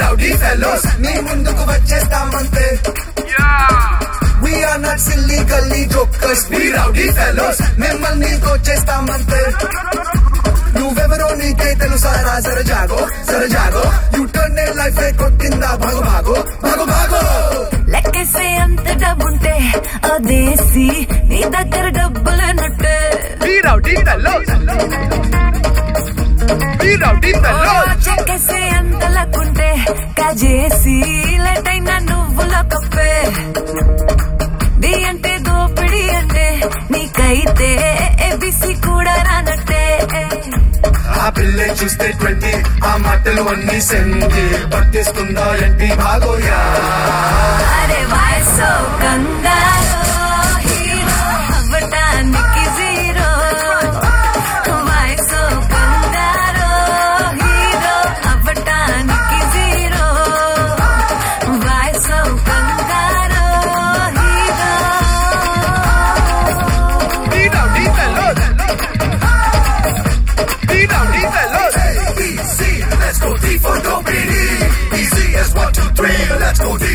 Rowdy fellows నీ ముందుకు వచ్చేస్తామంతే. వీఆర్ నాట్ సిల్లీ గల్లీ జోకర్స్ వి రౌడీ ఫెలోస్ మిమ్మల్ని కోచేస్తామంతే. నువ్వెవరో నీకే తెలుసారా సరజాగో సరజాగో యూ టర్న్ లైఫ్ కొట్టిందా భాగో భాగో భాగో భాగో. లెక్కేసే అంత డబ్బుంటే అదేసి నీ దగ్గర రౌడీ ఫెలోస్ రౌడీ ఫెలోస్ కాజేసి లెటైన నువ్వుల కప్పే. ది అంటే దోపిడి అంటే నీకైతే ఏబిసి కూడా రానట్టే. ఆ పిల్లే చూస్తే ట్వంటీ ఆ మాటలు అన్ని సెంటి. పట్టిస్తుందా ఏంటి భాగోయా అరే వయసు కంగారు.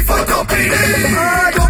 Fotopini.